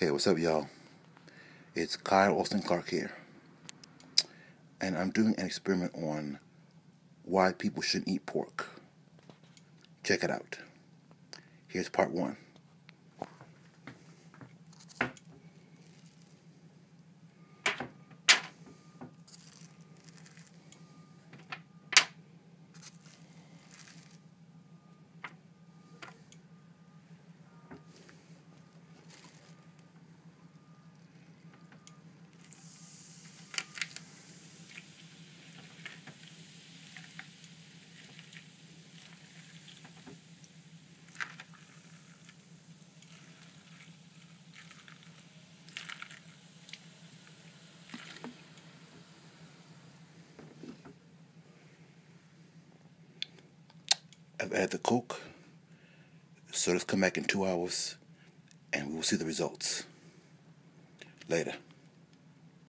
Hey, what's up, y'all? It's Kyle Austin Clark here. And I'm doing an experiment on why people shouldn't eat pork. Check it out. Here's part one. I've added the Coke. So let's come back in two hours and we will see the results. Later.